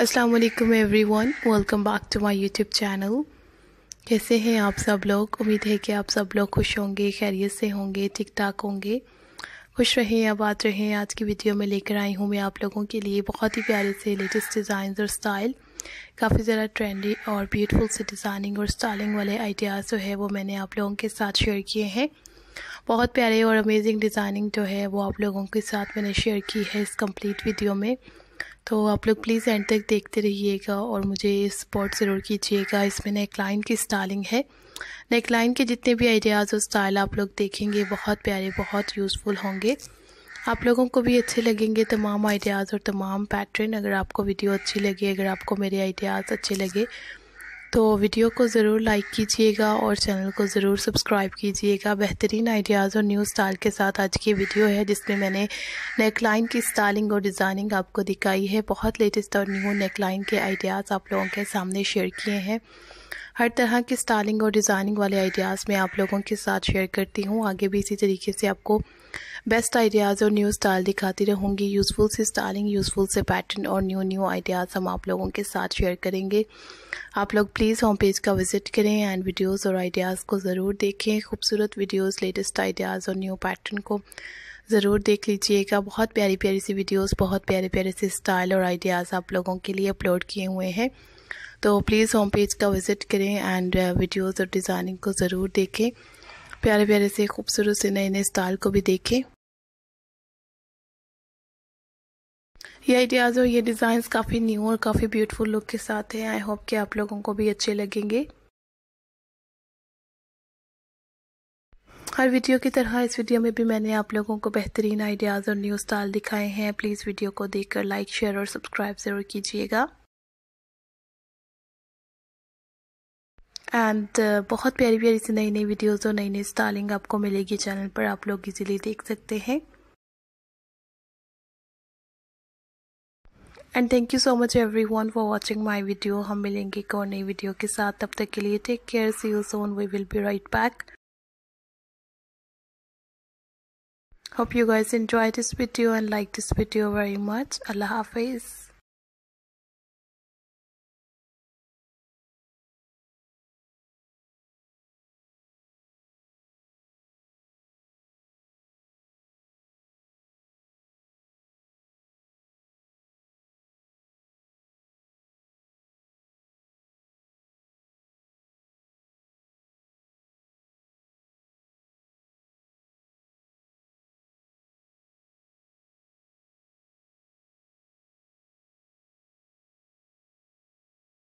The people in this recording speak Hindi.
अस्सलाम everyone welcome back to my YouTube channel कैसे हैं आप सब लोग? उम्मीद है कि आप सब लोग खुश होंगे, खैरियत से होंगे ठीक ठाक होंगे। खुश रहें, आबाद रहें। आज की वीडियो में लेकर आई हूँ मैं आप लोगों के लिए बहुत ही प्यारे से लेटेस्ट डिज़ाइन और स्टाइल काफ़ी ज़्यादा ट्रेंडी और ब्यूटीफुल से डिज़ाइनिंग और स्टाइलिंग वाले आइडियाज़ जो है वो मैंने आप लोगों के साथ शेयर किए हैं। बहुत प्यारे और अमेजिंग डिज़ाइनिंग जो है वो आप लोगों के साथ मैंने शेयर की है इस कंप्लीट वीडियो में। तो आप लोग प्लीज़ एंड तक देखते रहिएगा और मुझे स्पॉट ज़रूर कीजिएगा। इसमें नेक लाइन की स्टाइलिंग है। नेक लाइन के जितने भी आइडियाज़ और स्टाइल आप लोग देखेंगे, बहुत प्यारे, बहुत यूज़फुल होंगे। आप लोगों को भी अच्छे लगेंगे तमाम आइडियाज़ और तमाम पैटर्न अगर आपको वीडियो अच्छी लगे, अगर आपको मेरे आइडियाज़ अच्छे लगे तो वीडियो को ज़रूर लाइक कीजिएगा और चैनल को ज़रूर सब्सक्राइब कीजिएगा। बेहतरीन आइडियाज़ और न्यू स्टाइल के साथ आज की वीडियो है, जिसमें मैंने नेकलाइन की स्टाइलिंग और डिज़ाइनिंग आपको दिखाई है। बहुत लेटेस्ट और न्यू नेकलाइन के आइडियाज़ आप लोगों के सामने शेयर किए हैं। हर तरह की स्टाइलिंग और डिज़ाइनिंग वाले आइडियाज़ मैं आप लोगों के साथ शेयर करती हूँ। आगे भी इसी तरीके से आपको बेस्ट आइडियाज़ और न्यू स्टाइल दिखाती रहूँगी। यूज़फुल से स्टाइलिंग यूज़फुल से पैटर्न और न्यू न्यू आइडियाज़ हम आप लोगों के साथ शेयर करेंगे। आप लोग प्लीज़ होम पेज का विज़िट करें एंड वीडियोज़ और आइडियाज़ को ज़रूर देखें। खूबसूरत वीडियोज़ लेटेस्ट आइडियाज़ और न्यू पैटर्न को ज़रूर देख लीजिएगा। बहुत प्यारी प्यारी सी वीडियोस बहुत प्यारे प्यारे से स्टाइल और आइडियाज़ आप लोगों के लिए अपलोड किए हुए हैं। तो प्लीज़ होम पेज का विज़िट करें एंड वीडियोस और डिज़ाइनिंग को ज़रूर देखें। प्यारे प्यारे से, खूबसूरत से नए नए स्टाइल को भी देखें। ये आइडियाज़ और ये डिज़ाइंस काफ़ी न्यू और काफ़ी ब्यूटीफुल लुक के साथ हैं। आई होप कि आप लोगों को भी अच्छे लगेंगे। हर वीडियो की तरह इस वीडियो में भी मैंने आप लोगों को बेहतरीन आइडियाज़ और न्यू स्टाइल दिखाए हैं। प्लीज़ वीडियो को देखकर लाइक शेयर और सब्सक्राइब ज़रूर कीजिएगा। एंड uh, बहुत प्यारी प्यारी सी नई नई वीडियोज़ और नई नई स्टाइलिंग आपको मिलेगी। चैनल पर आप लोग इजीली देख सकते हैं। And thank you so much everyone for watching my video हम मिलेंगे एक और नई वीडियो के साथ तब तक के लिए take care see you soon we will be right back Hope you guys enjoyed this video and like this video very much. Allah Hafiz.